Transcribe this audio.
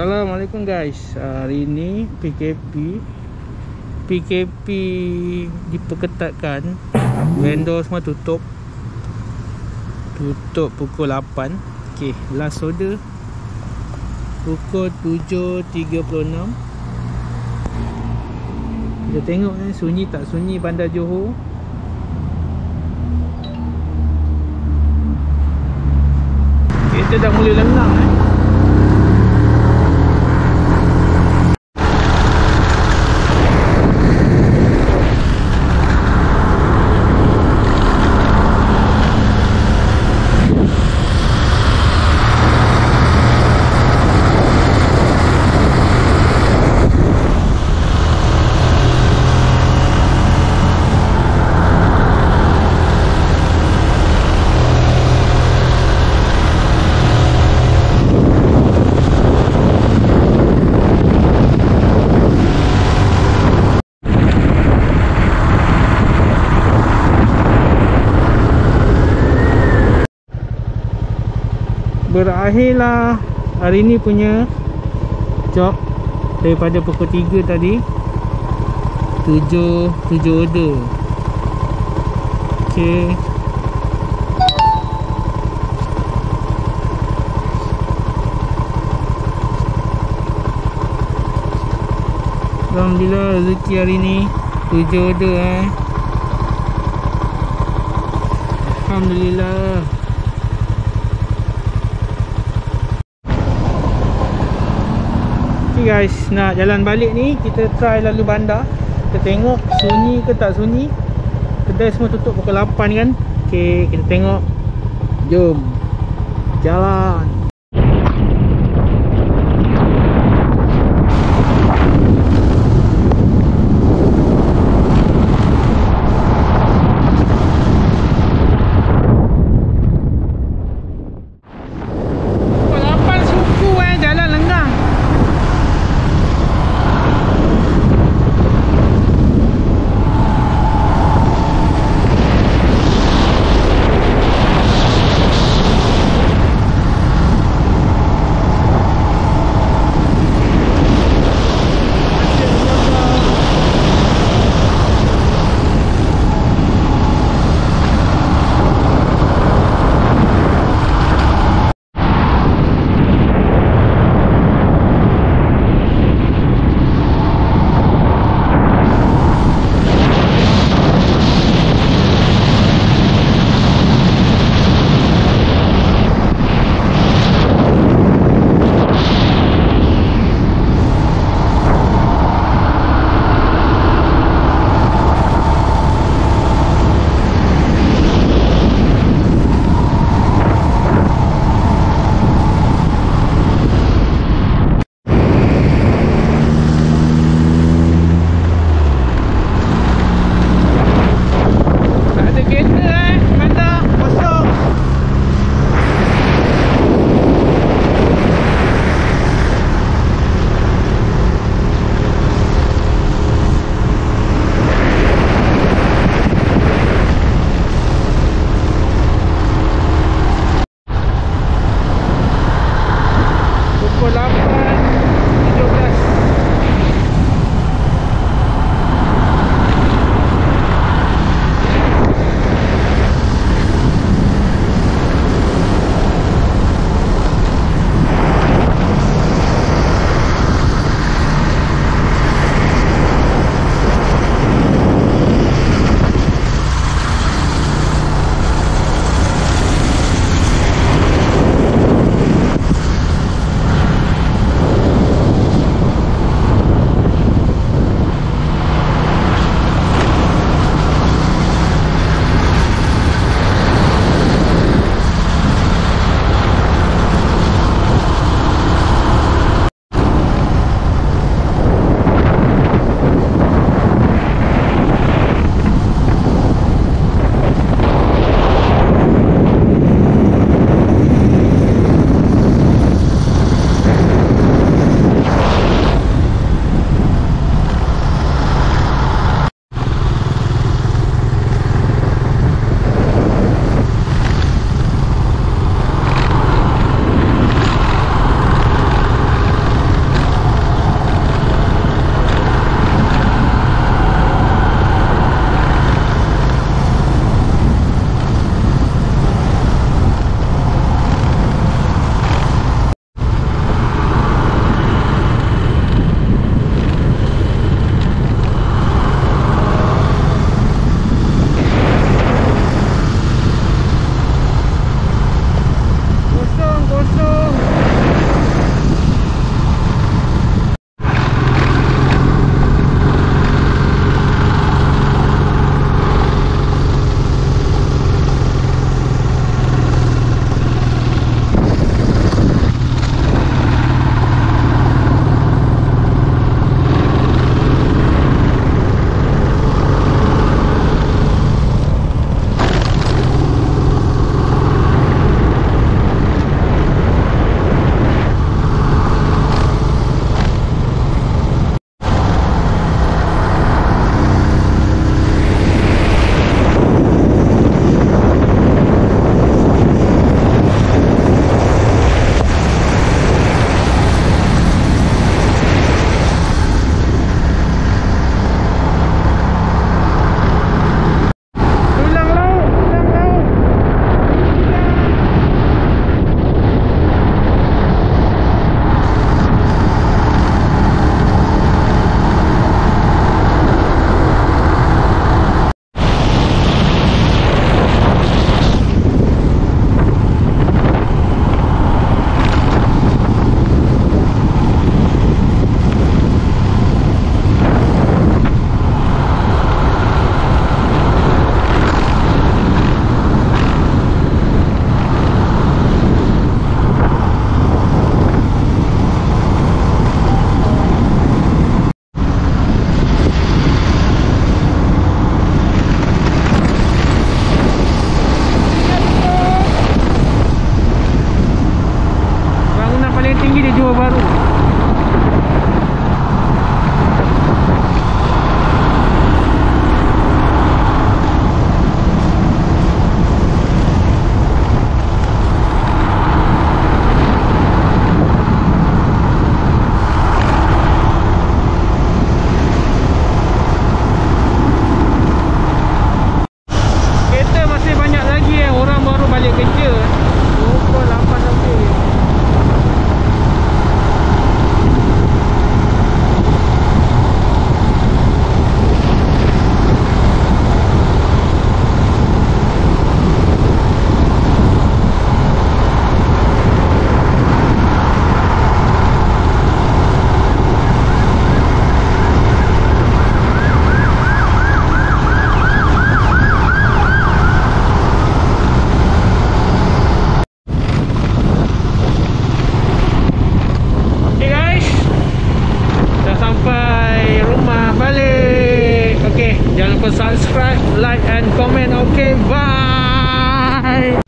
Assalamualaikum guys. Hari ni PKP PKP diperketatkan. Vendor semua tutup. Tutup pukul 8 Ok last order. Pukul 7.36 Kita tengok ni sunyi tak? Sunyi bandar Johor. Kita dah mula lengang eh berakhirlah hari ni punya job daripada pukul 3 tadi. 7 7 order. Ok Alhamdulillah rezeki hari ni. 7 order eh. Alhamdulillah guys, nak jalan balik ni Kita try lalu bandar. Kita tengok sunyi ke tak sunyi. Kedai semua tutup pukul 8 kan. Okay, kita tengok. Jom. Jalan subscribe like and comment. Okay bye